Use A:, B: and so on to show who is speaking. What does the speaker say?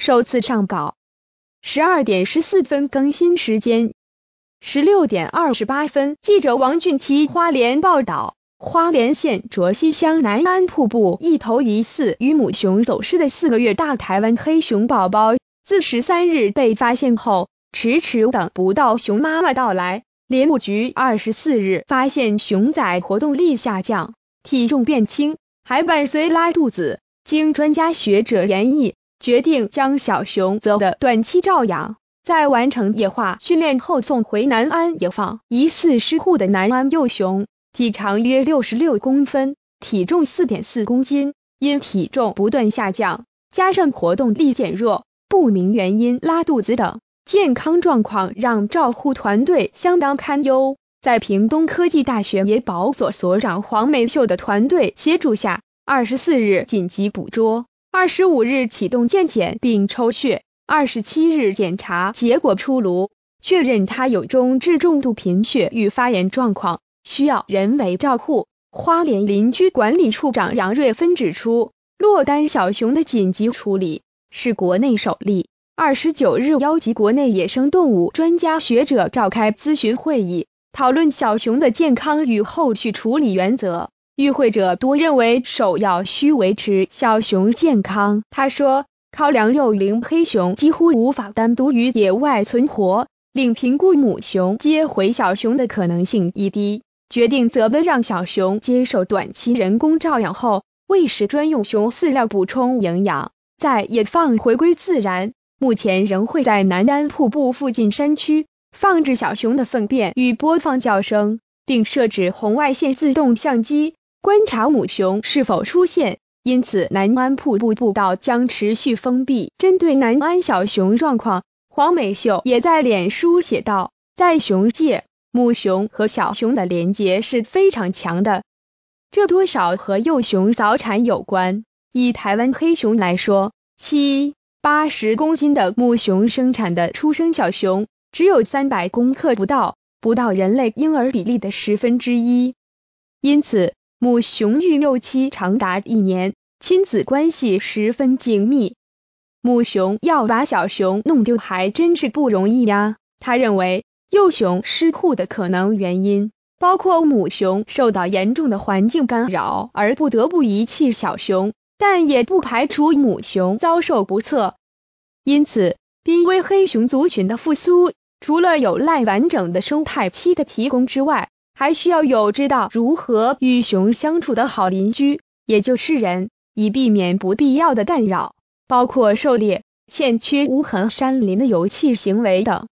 A: 首次上稿。十二点十四分更新时间。十六点二十八分，记者王俊奇花莲报道。花莲县卓溪乡南安瀑布，一头疑似与母熊走失的四个月大台湾黑熊宝宝，自十三日被发现后，迟迟等不到熊妈妈到来。林务局二十四日发现熊仔活动力下降，体重变轻，还伴随拉肚子。经专家学者研议，决定将小熊泽的短期照养，在完成野化训练后送回南安野放。疑似失护的南安幼熊。体长约六十六公分，体重四点四公斤，因体重不断下降，加上活动力减弱，不明原因拉肚子等，健康状况让照护团队相当堪忧。在屏东科技大学野保所所长黄美秀的团队协助下，二十四日紧急捕捉，二十五日启动健检并抽血，二十七日检查结果出炉，确认他有中至重度贫血与发炎状况。需要人为照护。花莲邻居管理处长杨瑞芬指出，落单小熊的紧急处理是国内首例。二十九日邀集国内野生动物专家学者召开咨询会议，讨论小熊的健康与后续处理原则。与会者多认为，首要需维持小熊健康。他说，考量幼龄黑熊几乎无法单独于野外存活，另评估母熊接回小熊的可能性已低。决定择的让小熊接受短期人工照养后，喂食专用熊饲料补充营养，在野放回归自然。目前仍会在南安瀑布附近山区放置小熊的粪便与播放叫声，并设置红外线自动相机观察母熊是否出现。因此，南安瀑布步道将持续封闭。针对南安小熊状况，黄美秀也在脸书写道：“在熊界。”母熊和小熊的连接是非常强的，这多少和幼熊早产有关。以台湾黑熊来说，七八十公斤的母熊生产的出生小熊只有三百公克不到，不到人类婴儿比例的十分之一。因此，母熊育幼期长达一年，亲子关系十分紧密。母熊要把小熊弄丢还真是不容易呀。他认为。幼熊失控的可能原因包括母熊受到严重的环境干扰而不得不遗弃小熊，但也不排除母熊遭受不测。因此，濒危黑熊族群的复苏，除了有赖完整的生态期的提供之外，还需要有知道如何与熊相处的好邻居，也就是人，以避免不必要的干扰，包括狩猎、欠缺无痕山林的游憩行为等。